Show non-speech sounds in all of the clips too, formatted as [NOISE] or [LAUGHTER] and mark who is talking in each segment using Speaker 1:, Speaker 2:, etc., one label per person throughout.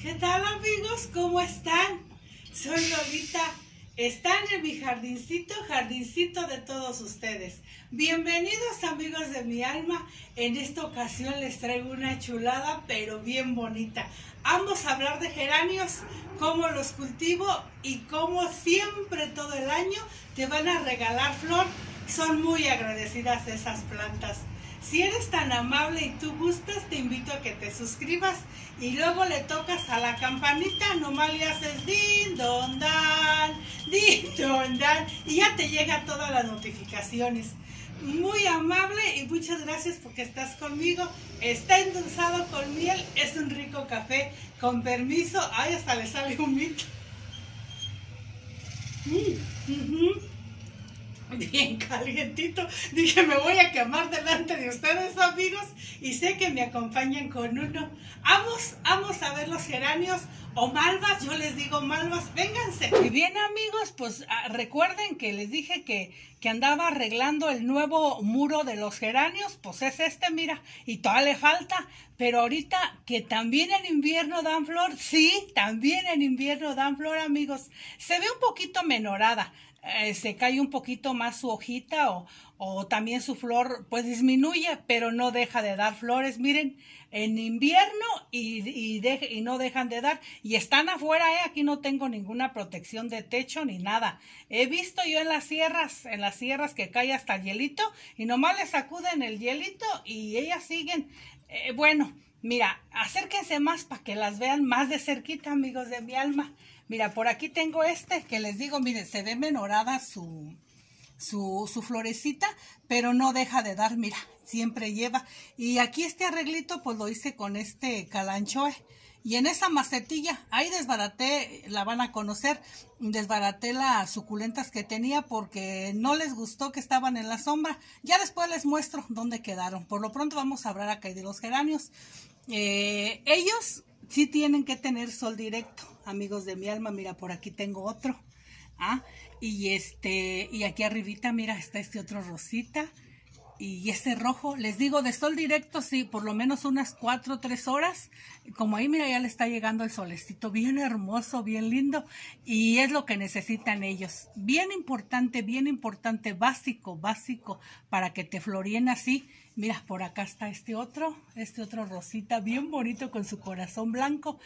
Speaker 1: ¿Qué tal amigos? ¿Cómo están? Soy Lolita. Están en mi jardincito, jardincito de todos ustedes. Bienvenidos amigos de mi alma. En esta ocasión les traigo una chulada, pero bien bonita. Vamos a hablar de geranios, cómo los cultivo y cómo siempre todo el año te van a regalar flor. Son muy agradecidas esas plantas. Si eres tan amable y tú gustas, te invito a que te suscribas y luego le tocas a la campanita, nomás le haces din don dan, [LAUGHS] din don dan y ya te llega todas las notificaciones. Muy amable y muchas gracias porque estás conmigo. Está endulzado con miel, es un rico café. Con permiso, ay, hasta le sale un mito. Mm, [LAUGHS] bien calientito. Dije, me voy a quemar delante de ustedes, amigos, y sé que me acompañan con uno. Vamos, vamos a ver los geranios o malvas, yo les digo malvas, vénganse. Y bien, amigos, pues ah, recuerden que les dije que, que andaba arreglando el nuevo muro de los geranios, pues es este, mira, y todavía le falta, pero ahorita que también en invierno dan flor, sí, también en invierno dan flor, amigos. Se ve un poquito menorada, eh, se cae un poquito más su hojita o, o, también su flor pues disminuye, pero no deja de dar flores. Miren, en invierno y, y, de, y no dejan de dar. Y están afuera, ¿eh? aquí no tengo ninguna protección de techo ni nada. He visto yo en las sierras, en sierras que cae hasta el hielito y nomás le sacuden el hielito y ellas siguen. Eh, bueno, mira, acérquense más para que las vean más de cerquita, amigos de mi alma. Mira, por aquí tengo este que les digo, miren, se ve menorada su, su, su, florecita, pero no deja de dar, mira, siempre lleva. Y aquí este arreglito, pues lo hice con este calanchoe. Y en esa macetilla, ahí desbaraté, la van a conocer, desbaraté las suculentas que tenía porque no les gustó que estaban en la sombra. Ya después les muestro dónde quedaron. Por lo pronto vamos a hablar acá de los geranios. Eh, ellos sí tienen que tener sol directo, amigos de mi alma. Mira, por aquí tengo otro. ¿ah? Y este, y aquí arribita, mira, está este otro rosita. Y este rojo, les digo, de sol directo, sí, por lo menos unas cuatro o tres horas. Como ahí, mira, ya le está llegando el solecito, bien hermoso, bien lindo. Y es lo que necesitan ellos. Bien importante, bien importante, básico, básico, para que te floreen así. Mira, por acá está este otro, este otro rosita, bien bonito con su corazón blanco.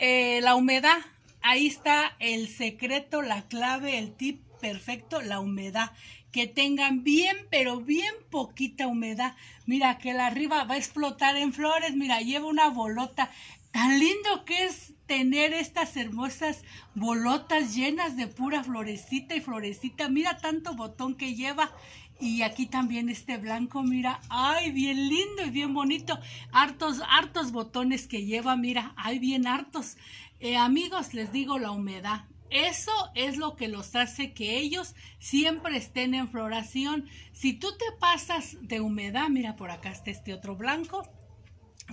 Speaker 1: Eh, la humedad, ahí está el secreto, la clave, el tip perfecto, la humedad. Que tengan bien, pero bien poquita humedad. Mira, que la arriba va a explotar en flores. Mira, lleva una bolota. Tan lindo que es tener estas hermosas bolotas llenas de pura florecita y florecita. Mira tanto botón que lleva. Y aquí también este blanco, mira, ay, bien lindo y bien bonito. Hartos, hartos botones que lleva, mira, ay, bien hartos. Eh, amigos, les digo la humedad. Eso es lo que los hace que ellos siempre estén en floración. Si tú te pasas de humedad, mira, por acá está este otro blanco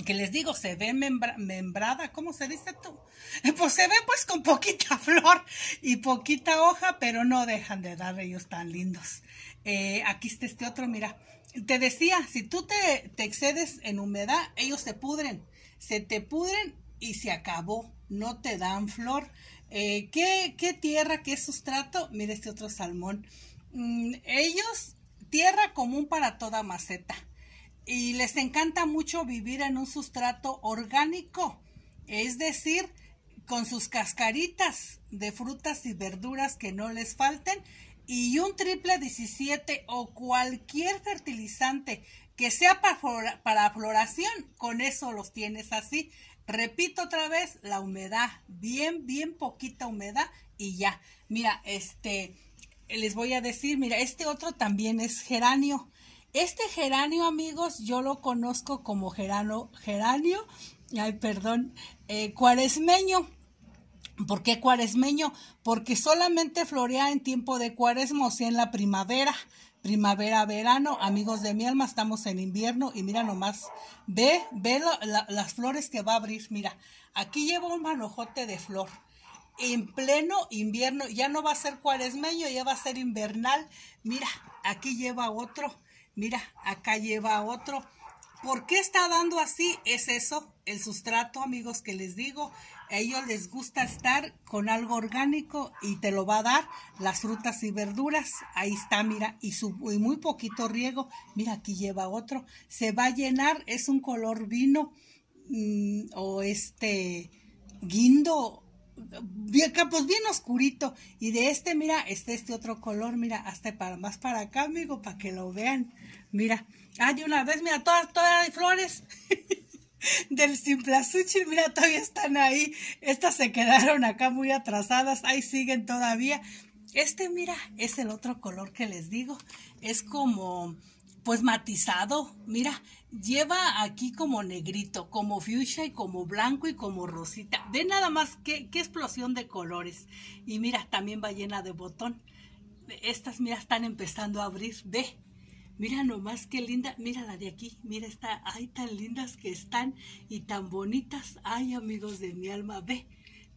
Speaker 1: que les digo, se ve membra, membrada, ¿cómo se dice tú? [LAUGHS] Pues se ve pues con poquita [LAUGHS] flor y poquita hoja, pero no dejan de dar ellos tan lindos. Eh, aquí está este otro, mira. Te decía, si tú te, te excedes en humedad, ellos se pudren. Se te pudren y se acabó. No te dan flor. Eh, ¿qué, ¿qué, tierra, qué sustrato? Mira este otro salmón. Mm, ellos, tierra común para toda maceta y les encanta mucho vivir en un sustrato orgánico, es decir, con sus cascaritas de frutas y verduras que no les falten y un triple 17 o cualquier fertilizante que sea para, para floración, con eso los tienes así. Repito otra vez, la humedad, bien, bien poquita humedad y ya. Mira, este, les voy a decir, mira, este otro también es geranio. Este geranio, amigos, yo lo conozco como gerano, geranio, ay, perdón, eh, cuaresmeño. ¿Por qué cuaresmeño? Porque solamente florea en tiempo de cuaresma, o en la primavera. Primavera, verano, amigos de mi alma, estamos en invierno y mira nomás, ve, ve las flores que va a abrir, mira, aquí lleva un manojote de flor, en pleno invierno, ya no va a ser cuaresmeño, ya va a ser invernal, mira, aquí lleva otro, Mira, acá lleva otro. ¿Por qué está dando así? Es eso, el sustrato, amigos, que les digo. A ellos les gusta estar con algo orgánico y te lo va a dar las frutas y verduras. Ahí está, mira, y, su, y muy poquito riego. Mira, aquí lleva otro. Se va a llenar, es un color vino mm, o este guindo bien, pues bien oscurito. Y de este, mira, está este otro color, mira, hasta para más para acá, amigo, para que lo vean. Mira, ah, de una vez, mira, todas, todas hay flores. [LAUGHS] del Simplasuchil, mira, todavía están ahí. Estas se quedaron acá muy atrasadas, ahí siguen todavía. Este, mira, es el otro color que les digo. Es como pues matizado, mira, lleva aquí como negrito, como fuchsia y como blanco y como rosita. Ve nada más qué, qué explosión de colores. Y mira, también va llena de botón. Estas, mira, están empezando a abrir. Ve, mira nomás qué linda. Mira la de aquí, mira, está, ay, tan lindas que están y tan bonitas. Ay, amigos de mi alma, ve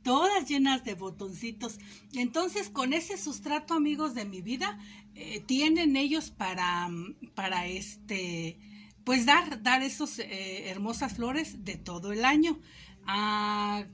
Speaker 1: todas llenas de botoncitos. Entonces, con ese sustrato, amigos de mi vida, eh, tienen ellos para, para este, pues dar, dar esas eh, hermosas flores de todo el año. Ah,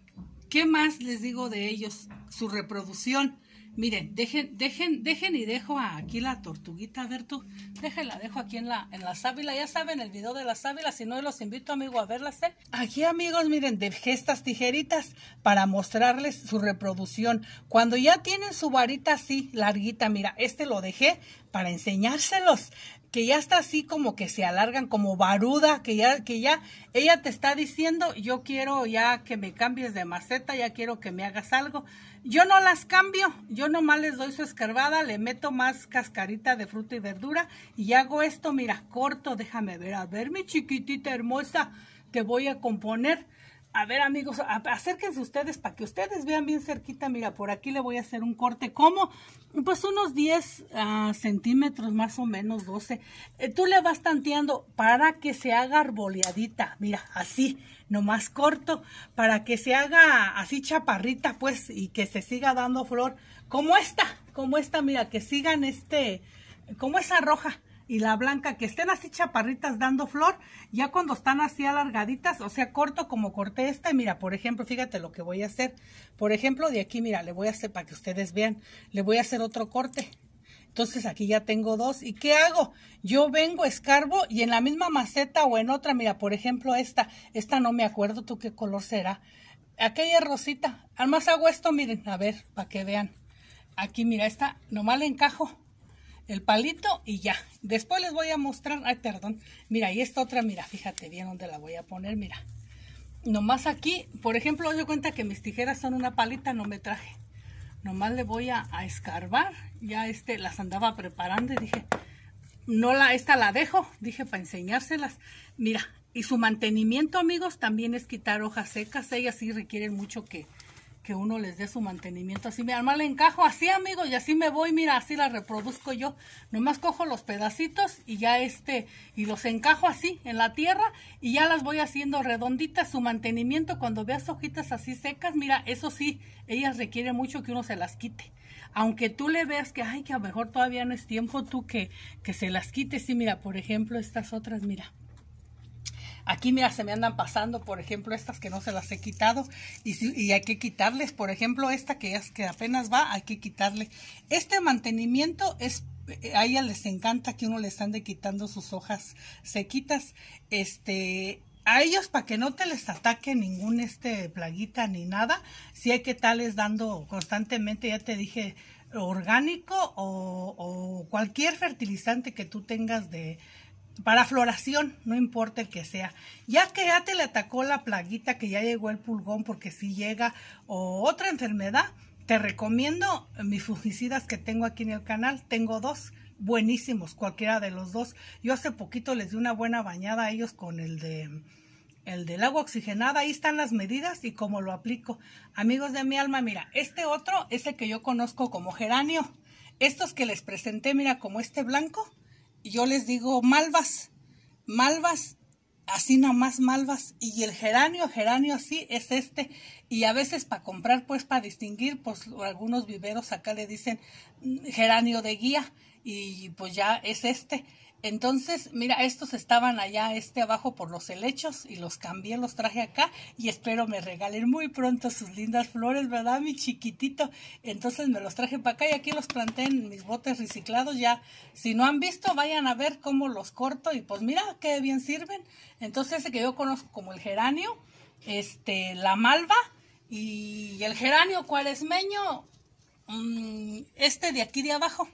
Speaker 1: ¿Qué más les digo de ellos? Su reproducción. Miren, dejen, dejen, dejen y dejo aquí la tortuguita, a ver tú, déjenla, dejo aquí en la, en la sábila, ya saben el video de la sábila, si no los invito amigo a verlas. Aquí amigos, miren, dejé estas tijeritas para mostrarles su reproducción. Cuando ya tienen su varita así, larguita, mira, este lo dejé para enseñárselos que ya está así como que se alargan como baruda, que ya, que ya ella te está diciendo, yo quiero ya que me cambies de maceta, ya quiero que me hagas algo. Yo no las cambio, yo nomás les doy su escarbada, le meto más cascarita de fruta y verdura y hago esto, mira, corto, déjame ver, a ver mi chiquitita hermosa, te voy a componer a ver, amigos, acérquense ustedes para que ustedes vean bien cerquita. Mira, por aquí le voy a hacer un corte. ¿Cómo? Pues unos 10 ah, centímetros, más o menos 12. Eh, tú le vas tanteando para que se haga arboleadita. Mira, así, nomás corto, para que se haga así chaparrita, pues, y que se siga dando flor. Como esta, como esta, mira, que sigan este, como esa roja y la blanca, que estén así chaparritas dando flor, ya cuando están así alargaditas, o sea, corto como corté esta, mira, por ejemplo, fíjate lo que voy a hacer. Por ejemplo, de aquí, mira, le voy a hacer, para que ustedes vean, le voy a hacer otro corte. Entonces aquí ya tengo dos. ¿Y qué hago? Yo vengo, escarbo y en la misma maceta o en otra, mira, por ejemplo, esta, esta no me acuerdo tú qué color será. Aquella rosita. Además hago esto, miren, a ver, para que vean. Aquí, mira, esta, nomás le encajo el palito y ya. Después les voy a mostrar, ay, perdón, mira, y esta otra, mira, fíjate bien dónde la voy a poner, mira. Nomás aquí, por ejemplo, doy cuenta que mis tijeras son una palita, no me traje. Nomás le voy a, escarbar, ya este, las andaba preparando y dije, no la, esta la dejo, dije para enseñárselas. Mira, y su mantenimiento, amigos, también es quitar hojas secas, ellas sí requieren mucho que, que uno les dé su mantenimiento así. Mira, le encajo así, amigo, y así me voy, mira, así la reproduzco yo. Nomás cojo los pedacitos y ya este, y los encajo así en la tierra y ya las voy haciendo redonditas. Su mantenimiento, cuando veas hojitas así secas, mira, eso sí, ellas requieren mucho que uno se las quite. Aunque tú le veas que, ay, que a lo mejor todavía no es tiempo tú que, que se las quites. Sí, mira, por ejemplo, estas otras, mira Aquí, mira, se me andan pasando, por ejemplo, estas que no se las he quitado y, hay que quitarles, por ejemplo, esta que, es, que apenas va, hay que quitarle. Este mantenimiento es a ella les encanta que uno les ande quitando sus hojas sequitas. Este, a ellos para que no te les ataque ningún este plaguita ni nada, si hay que estarles dando constantemente, ya te dije, orgánico o cualquier fertilizante que tú tengas de, para floración, no importa el que sea. Ya que ya te le atacó la plaguita, que ya llegó el pulgón, porque si llega, o otra enfermedad, te recomiendo mis fungicidas que tengo aquí en el canal. Tengo dos buenísimos, cualquiera de los dos. Yo hace poquito les di una buena bañada a ellos con el de el del agua oxigenada. Ahí están las medidas y cómo lo aplico. Amigos de mi alma, mira, este otro es el que yo conozco como geranio. Estos que les presenté, mira, como este blanco, yo les digo malvas, malvas, así nomás malvas, y el geranio, geranio así es este, y a veces para comprar, pues para distinguir, pues algunos viveros acá le dicen mm, geranio de guía, y pues ya es este. Entonces, mira, estos estaban allá, este abajo por los helechos y los cambié, los traje acá y espero me regalen muy pronto sus lindas flores, ¿verdad, mi chiquitito? Entonces me los traje para acá y aquí los planté en mis botes reciclados. Ya, si no han visto, vayan a ver cómo los corto y pues mira qué bien sirven. Entonces, ese que yo conozco como el geranio, este, la malva y el geranio cuaresmeño, mm, este de aquí de abajo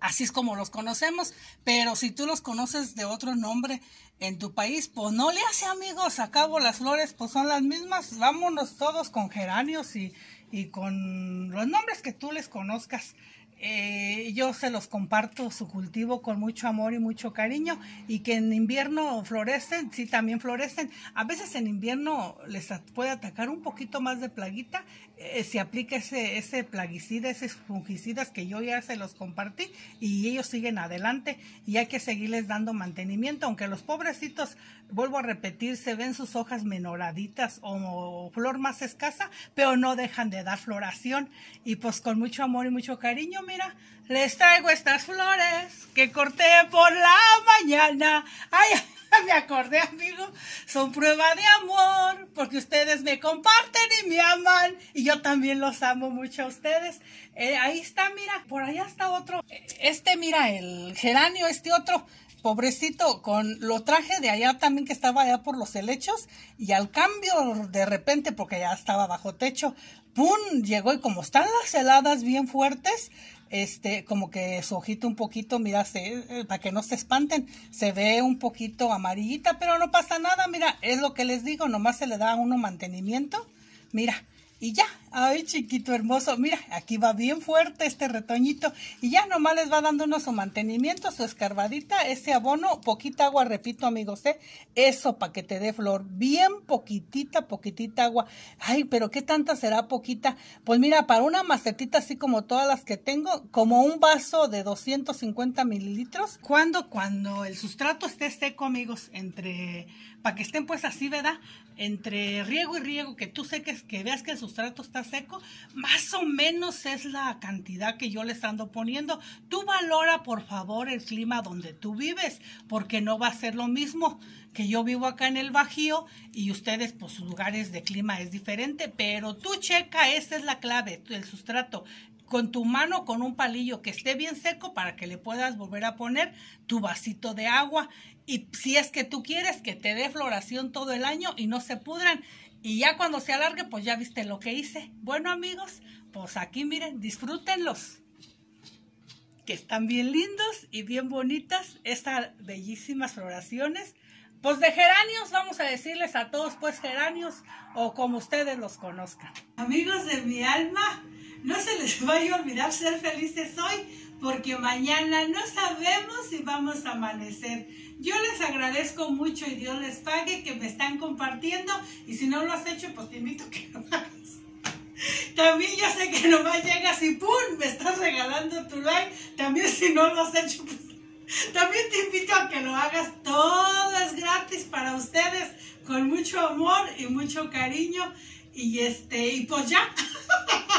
Speaker 1: así es como los conocemos, pero si tú los conoces de otro nombre en tu país, pues no le hace amigos, acabo las flores pues son las mismas, vámonos todos con geranios y, y con los nombres que tú les conozcas. Eh, yo se los comparto su cultivo con mucho amor y mucho cariño y que en invierno florecen, sí también florecen. A veces en invierno les puede atacar un poquito más de plaguita, eh, se aplica ese, ese plaguicida, esos fungicidas que yo ya se los compartí y ellos siguen adelante y hay que seguirles dando mantenimiento, aunque los pobrecitos, vuelvo a repetir, se ven sus hojas menoraditas o flor más escasa, pero no dejan de dar floración y pues con mucho amor y mucho cariño mira, les traigo estas flores que corté por la mañana. Ay, me acordé, amigo. Son prueba de amor, porque ustedes me comparten y me aman. Y yo también los amo mucho a ustedes. Eh, ahí está, mira, por allá está otro. Este, mira, el geranio, este otro pobrecito, con lo traje de allá también que estaba allá por los helechos y al cambio de repente, porque ya estaba bajo techo, ¡pum! llegó y como están las heladas bien fuertes, este, como que su ojito un poquito, mira, eh, para que no se espanten, se ve un poquito amarillita, pero no pasa nada, mira, es lo que les digo, nomás se le da uno mantenimiento, mira, y ya, ay chiquito hermoso, mira, aquí va bien fuerte este retoñito y ya nomás les va dando uno su mantenimiento, su escarbadita, ese abono, poquita agua, repito amigos, ¿eh? eso para que te dé flor, bien poquitita, poquitita agua, ay, pero ¿qué tanta será poquita? Pues mira, para una macetita así como todas las que tengo, como un vaso de 250 mililitros, cuando, cuando el sustrato esté seco amigos, entre, para que estén pues así, ¿verdad? Entre riego y riego, que tú seques, que veas que el sustrato está seco, más o menos es la cantidad que yo les ando poniendo. Tú valora, por favor, el clima donde tú vives, porque no va a ser lo mismo que yo vivo acá en el Bajío y ustedes, pues, sus lugares de clima es diferente, pero tú checa, esa es la clave, el sustrato con tu mano con un palillo que esté bien seco para que le puedas volver a poner tu vasito de agua y si es que tú quieres que te dé floración todo el año y no se pudran y ya cuando se alargue, pues ya viste lo que hice. Bueno, amigos, pues aquí miren, disfrútenlos. Que están bien lindos y bien bonitas estas bellísimas floraciones. Pues de geranios, vamos a decirles a todos, pues geranios o como ustedes los conozcan. Amigos de mi alma, no se les vaya a olvidar ser felices hoy porque mañana no sabemos si vamos a amanecer. Yo les agradezco mucho y Dios les pague que me están compartiendo y si no lo has hecho, pues te invito a que lo hagas. También yo sé que nomás llegas y ¡pum! me estás regalando tu like. También si no lo has hecho, pues también te invito a que lo hagas. Todo es gratis para ustedes con mucho amor y mucho cariño. Y este, y pues ya. [LAUGHS]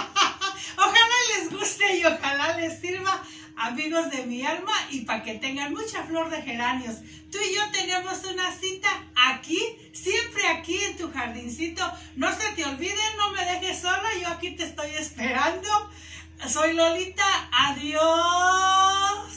Speaker 1: y ojalá les sirva amigos de mi alma y para que tengan mucha flor de geranios. Tú y yo tenemos una cita aquí, siempre aquí en tu jardincito. No se te olvide, no me dejes sola, yo aquí te estoy esperando. Soy Lolita, adiós.